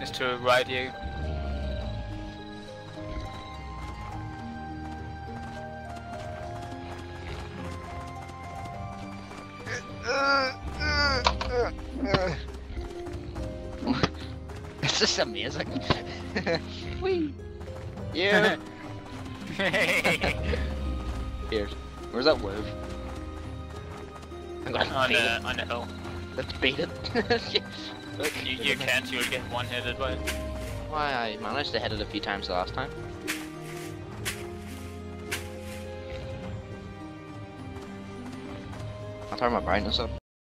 It's to right you. This is amazing. Whee! Yeah. Here. Where's that gonna on the on the hill. Let's beat it. You, you can't. You'll get one hitted by it. Why I managed to hit it a few times the last time. I'll turn my brightness up.